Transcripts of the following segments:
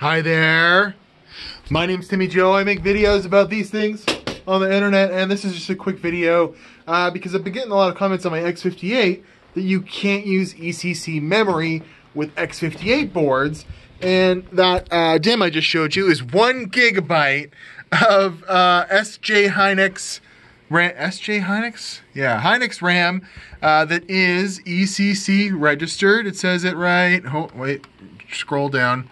Hi there. My name's Timmy Joe. I make videos about these things on the internet, and this is just a quick video uh, because I've been getting a lot of comments on my X58 that you can't use ECC memory with X58 boards, and that uh, DIMM I just showed you is one gigabyte of uh, SK Hynix RAM, SK Hynix? Yeah, Hynix RAM uh, that is ECC registered. It says it right. Oh, wait, scroll down.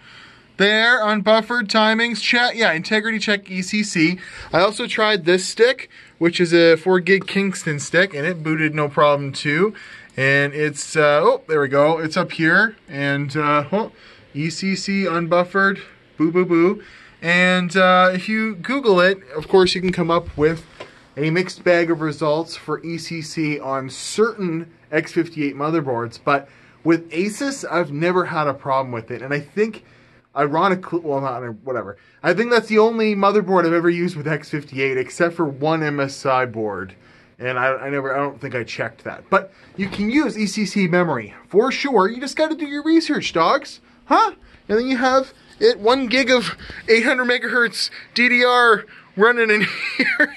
There, unbuffered timings, chat, yeah, integrity check ECC. I also tried this stick, which is a 4 gig Kingston stick, and it booted no problem too. And it's, uh, oh, there we go, it's up here, and uh, oh, ECC unbuffered, boo boo boo. And uh, if you Google it, of course, you can come up with a mixed bag of results for ECC on certain X58 motherboards, but with Asus, I've never had a problem with it. And I think, ironically, well, not whatever. I think that's the only motherboard I've ever used with X58, except for one MSI board. And I, I never, I don't think I checked that. But you can use ECC memory for sure. You just got to do your research, dogs, huh? And then you have it one gig of 800 megahertz DDR running in here.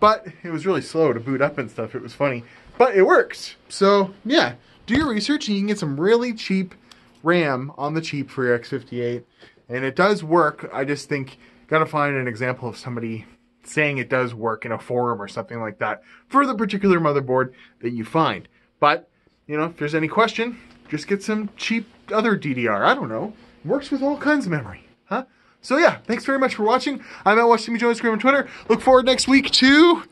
but it was really slow to boot up and stuff. It was funny. But it works. So yeah, do your research and you can get some really cheap RAM on the cheap for your X58. And it does work. I just think gotta find an example of somebody saying it does work in a forum or something like that for the particular motherboard that you find. But, you know, if there's any question, just get some cheap other DDR. I don't know. Works with all kinds of memory. Huh? So yeah, thanks very much for watching. I'm at Watch Timmy Jones Instagram and Twitter. Look forward next week to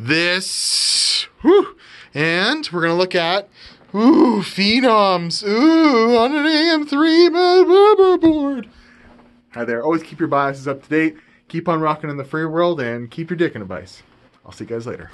this. Whew. And we're gonna look at ooh Phenoms. Ooh on an AM3 board. Hi there. Always keep your BIOSes up to date. Keep on rocking in the free world and keep your dick in a vice. I'll see you guys later.